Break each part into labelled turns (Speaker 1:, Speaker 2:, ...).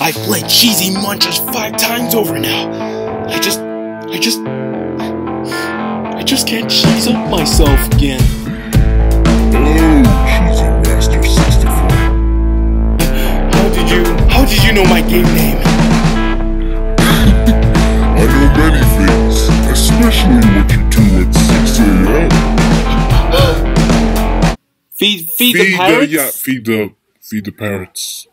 Speaker 1: I've played Cheesy Munchers five times over now. I just, I just, I just can't cheese up myself again.
Speaker 2: Oh, Cheesy Master 64.
Speaker 1: How did you, how did you know my game name?
Speaker 2: I know many things, especially a.m.
Speaker 1: Feed, feed, the
Speaker 2: Feed
Speaker 1: pirates.
Speaker 2: yeah, feed the, feed the parrots.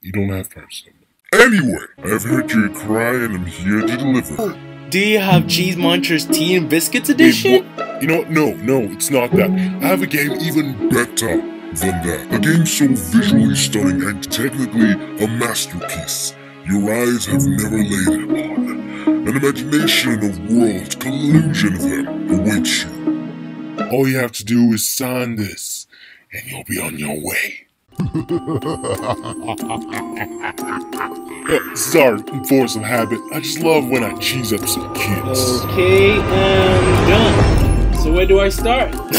Speaker 2: You don't have parrots. Anyway, I've heard your cry and I'm here to deliver.
Speaker 1: Do you have Cheese Munchers tea and biscuits edition?
Speaker 2: what? You know what? No, no, it's not that. I have a game even better than that. A game so visually stunning and technically a masterpiece. Your eyes have never laid upon. An imagination of worlds, collusion of them, awaits you. All you have to do is sign this, and you'll be on your way. Sorry, force of habit. I just love when I cheese up some kids.
Speaker 1: Okay, and done. So where do I start?
Speaker 2: No,